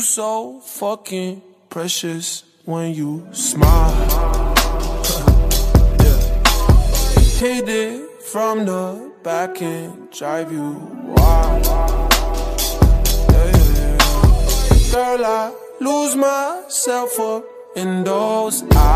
You so fucking precious when you smile. yeah. Hit it from the back and drive you wild. Yeah, yeah, yeah. Girl, I lose myself up in those eyes.